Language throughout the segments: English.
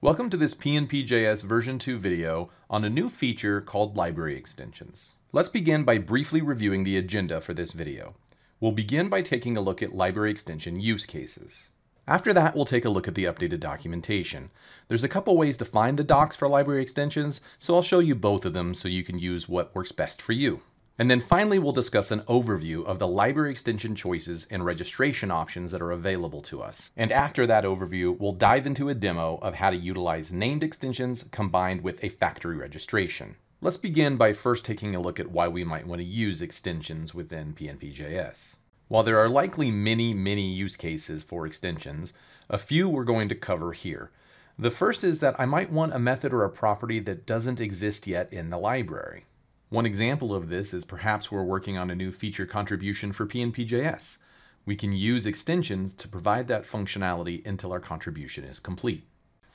Welcome to this PNP.js version 2 video on a new feature called library extensions. Let's begin by briefly reviewing the agenda for this video. We'll begin by taking a look at library extension use cases. After that, we'll take a look at the updated documentation. There's a couple ways to find the docs for library extensions, so I'll show you both of them so you can use what works best for you. And then finally, we'll discuss an overview of the library extension choices and registration options that are available to us. And after that overview, we'll dive into a demo of how to utilize named extensions combined with a factory registration. Let's begin by first taking a look at why we might want to use extensions within PNP.js. While there are likely many, many use cases for extensions, a few we're going to cover here. The first is that I might want a method or a property that doesn't exist yet in the library. One example of this is perhaps we're working on a new feature contribution for PNP.js. We can use extensions to provide that functionality until our contribution is complete.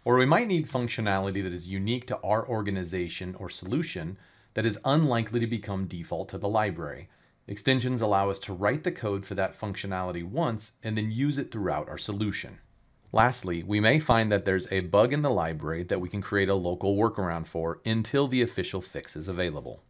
Or we might need functionality that is unique to our organization or solution that is unlikely to become default to the library. Extensions allow us to write the code for that functionality once and then use it throughout our solution. Lastly, we may find that there's a bug in the library that we can create a local workaround for until the official fix is available.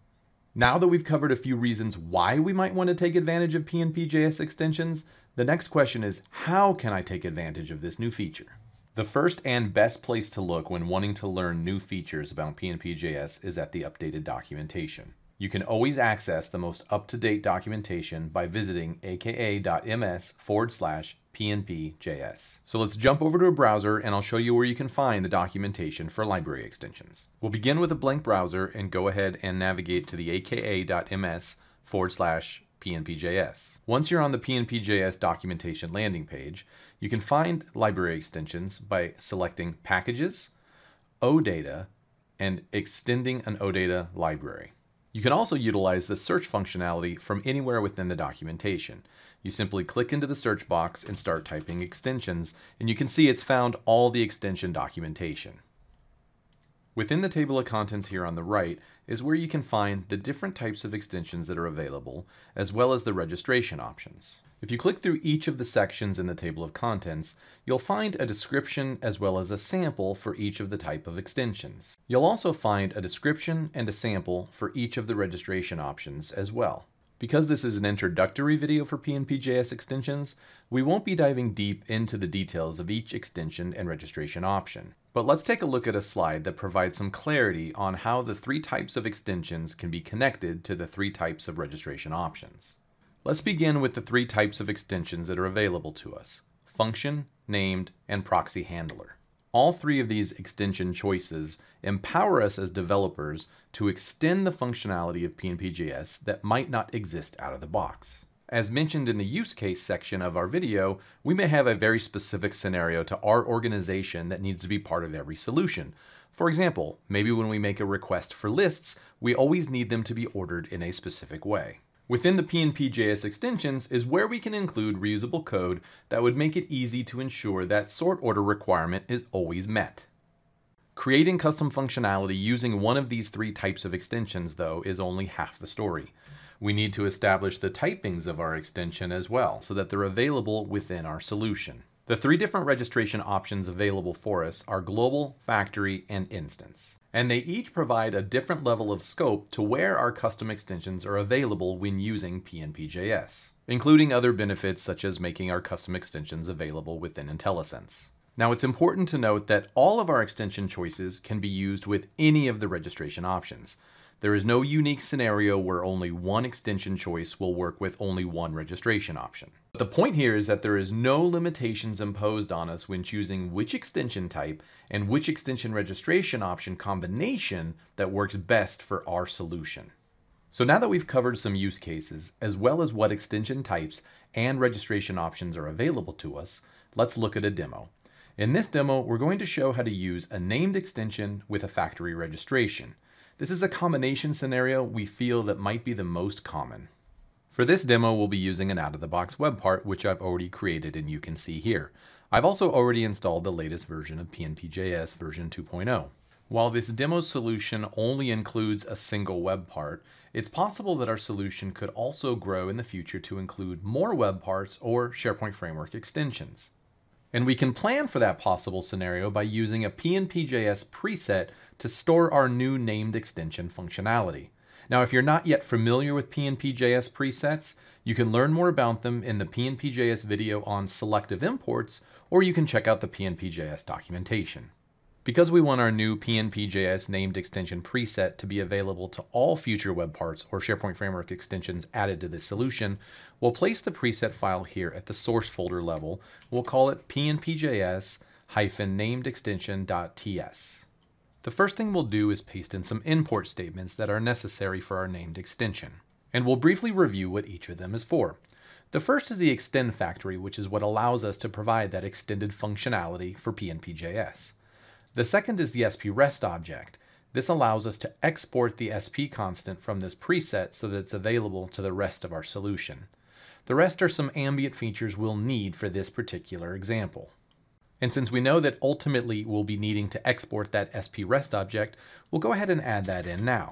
Now that we've covered a few reasons why we might want to take advantage of PNP.js extensions, the next question is how can I take advantage of this new feature? The first and best place to look when wanting to learn new features about PNP.js is at the updated documentation. You can always access the most up-to-date documentation by visiting aka.ms forward slash pnp.js. So let's jump over to a browser and I'll show you where you can find the documentation for library extensions. We'll begin with a blank browser and go ahead and navigate to the aka.ms forward slash PNP.js. Once you're on the PNP.js documentation landing page, you can find library extensions by selecting Packages, OData, and extending an OData library. You can also utilize the search functionality from anywhere within the documentation. You simply click into the search box and start typing extensions, and you can see it's found all the extension documentation. Within the table of contents here on the right is where you can find the different types of extensions that are available, as well as the registration options. If you click through each of the sections in the table of contents, you'll find a description as well as a sample for each of the type of extensions. You'll also find a description and a sample for each of the registration options as well. Because this is an introductory video for PNP.js extensions, we won't be diving deep into the details of each extension and registration option. But let's take a look at a slide that provides some clarity on how the three types of extensions can be connected to the three types of registration options. Let's begin with the three types of extensions that are available to us, function, named, and proxy handler. All three of these extension choices empower us as developers to extend the functionality of PNP.js that might not exist out of the box. As mentioned in the use case section of our video, we may have a very specific scenario to our organization that needs to be part of every solution. For example, maybe when we make a request for lists, we always need them to be ordered in a specific way. Within the PNP.js extensions is where we can include reusable code that would make it easy to ensure that sort order requirement is always met. Creating custom functionality using one of these three types of extensions, though, is only half the story. We need to establish the typings of our extension as well, so that they're available within our solution. The three different registration options available for us are global, factory, and instance. And they each provide a different level of scope to where our custom extensions are available when using PNP.js, including other benefits such as making our custom extensions available within IntelliSense. Now it's important to note that all of our extension choices can be used with any of the registration options. There is no unique scenario where only one extension choice will work with only one registration option. But the point here is that there is no limitations imposed on us when choosing which extension type and which extension registration option combination that works best for our solution. So now that we've covered some use cases, as well as what extension types and registration options are available to us, let's look at a demo. In this demo, we're going to show how to use a named extension with a factory registration. This is a combination scenario we feel that might be the most common. For this demo, we'll be using an out-of-the-box web part, which I've already created and you can see here. I've also already installed the latest version of PNP.js version 2.0. While this demo solution only includes a single web part, it's possible that our solution could also grow in the future to include more web parts or SharePoint Framework extensions. And we can plan for that possible scenario by using a PNPJS preset to store our new named extension functionality. Now, if you're not yet familiar with PNPJS presets, you can learn more about them in the PNPJS video on selective imports, or you can check out the PNPJS documentation. Because we want our new PNPJS named extension preset to be available to all future web parts or SharePoint Framework extensions added to this solution, we'll place the preset file here at the source folder level. We'll call it pnpjs-namedextension.ts. The first thing we'll do is paste in some import statements that are necessary for our named extension. And we'll briefly review what each of them is for. The first is the extend factory, which is what allows us to provide that extended functionality for PNPJS. The second is the SP REST object. This allows us to export the SP constant from this preset so that it's available to the rest of our solution. The rest are some ambient features we'll need for this particular example. And since we know that ultimately we'll be needing to export that SP REST object, we'll go ahead and add that in now.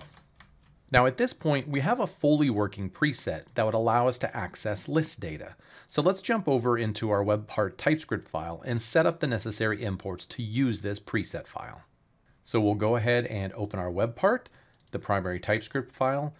Now at this point, we have a fully working preset that would allow us to access list data. So let's jump over into our web part TypeScript file and set up the necessary imports to use this preset file. So we'll go ahead and open our web part, the primary TypeScript file,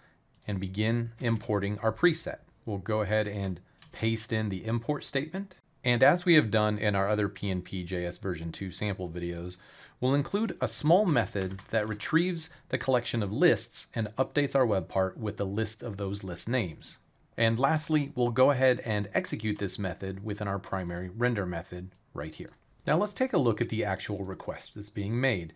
and begin importing our preset. We'll go ahead and paste in the import statement. And as we have done in our other PNP.js version 2 sample videos, we'll include a small method that retrieves the collection of lists and updates our web part with the list of those list names. And lastly, we'll go ahead and execute this method within our primary render method right here. Now let's take a look at the actual request that's being made.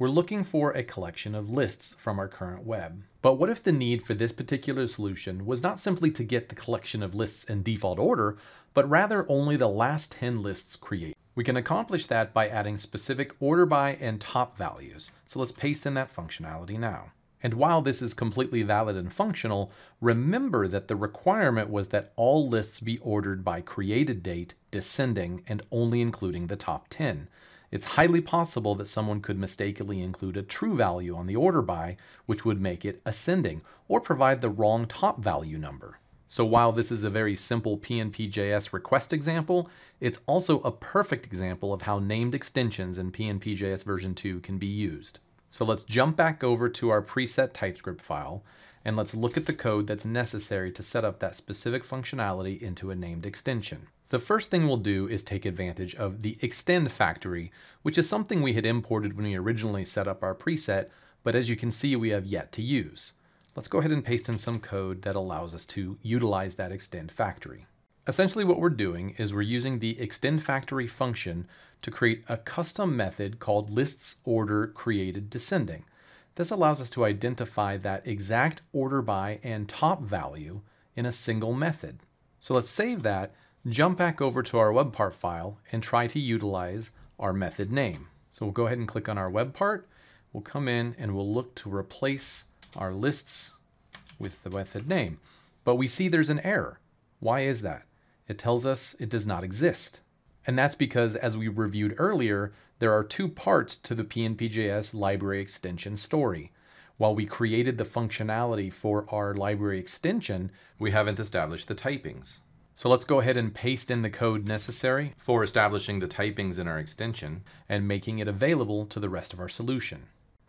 We're looking for a collection of lists from our current web. But what if the need for this particular solution was not simply to get the collection of lists in default order, but rather only the last 10 lists created? We can accomplish that by adding specific order by and top values. So let's paste in that functionality now. And while this is completely valid and functional, remember that the requirement was that all lists be ordered by created date, descending, and only including the top 10 it's highly possible that someone could mistakenly include a true value on the order by, which would make it ascending, or provide the wrong top value number. So while this is a very simple PNP.js request example, it's also a perfect example of how named extensions in PNP.js version 2 can be used. So let's jump back over to our preset TypeScript file, and let's look at the code that's necessary to set up that specific functionality into a named extension. The first thing we'll do is take advantage of the extend factory, which is something we had imported when we originally set up our preset, but as you can see, we have yet to use. Let's go ahead and paste in some code that allows us to utilize that extend factory. Essentially what we're doing is we're using the extend factory function to create a custom method called lists order created descending. This allows us to identify that exact order by and top value in a single method. So let's save that jump back over to our web part file and try to utilize our method name. So we'll go ahead and click on our web part. We'll come in and we'll look to replace our lists with the method name. But we see there's an error. Why is that? It tells us it does not exist. And that's because, as we reviewed earlier, there are two parts to the PNPJS library extension story. While we created the functionality for our library extension, we haven't established the typings. So let's go ahead and paste in the code necessary for establishing the typings in our extension and making it available to the rest of our solution.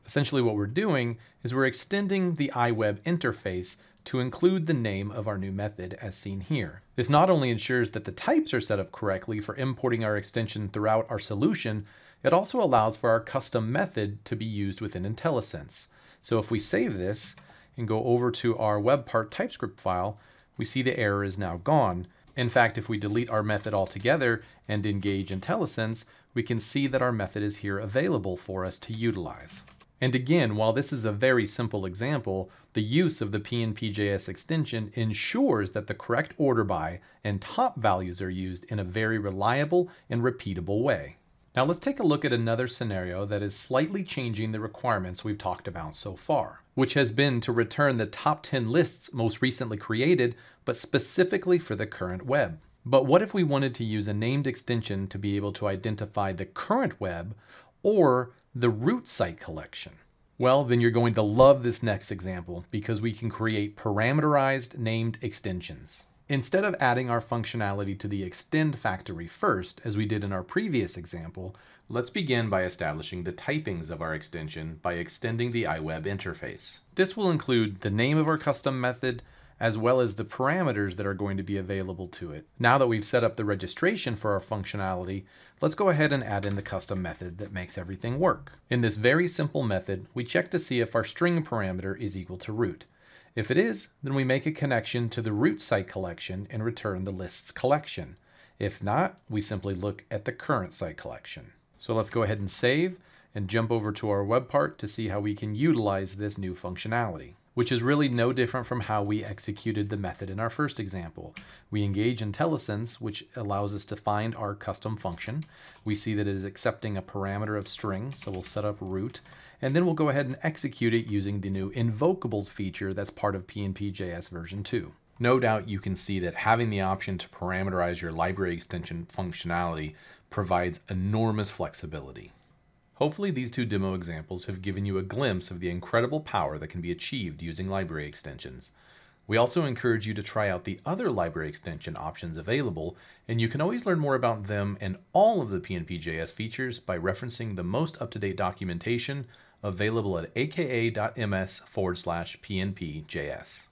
Essentially what we're doing is we're extending the iWeb interface to include the name of our new method as seen here. This not only ensures that the types are set up correctly for importing our extension throughout our solution, it also allows for our custom method to be used within IntelliSense. So if we save this and go over to our web part TypeScript file, we see the error is now gone, in fact, if we delete our method altogether and engage IntelliSense, we can see that our method is here available for us to utilize. And again, while this is a very simple example, the use of the PNP.js extension ensures that the correct order by and top values are used in a very reliable and repeatable way. Now let's take a look at another scenario that is slightly changing the requirements we've talked about so far, which has been to return the top 10 lists most recently created, but specifically for the current web. But what if we wanted to use a named extension to be able to identify the current web or the root site collection? Well, then you're going to love this next example because we can create parameterized named extensions. Instead of adding our functionality to the extend factory first, as we did in our previous example, let's begin by establishing the typings of our extension by extending the iWeb interface. This will include the name of our custom method, as well as the parameters that are going to be available to it. Now that we've set up the registration for our functionality, let's go ahead and add in the custom method that makes everything work. In this very simple method, we check to see if our string parameter is equal to root. If it is, then we make a connection to the root site collection and return the lists collection. If not, we simply look at the current site collection. So let's go ahead and save and jump over to our web part to see how we can utilize this new functionality which is really no different from how we executed the method in our first example. We engage IntelliSense, which allows us to find our custom function. We see that it is accepting a parameter of string, so we'll set up root, and then we'll go ahead and execute it using the new invokables feature that's part of PNP.js version 2. No doubt you can see that having the option to parameterize your library extension functionality provides enormous flexibility. Hopefully these two demo examples have given you a glimpse of the incredible power that can be achieved using library extensions. We also encourage you to try out the other library extension options available, and you can always learn more about them and all of the PNP.js features by referencing the most up-to-date documentation available at aka.ms forward slash PNP.js.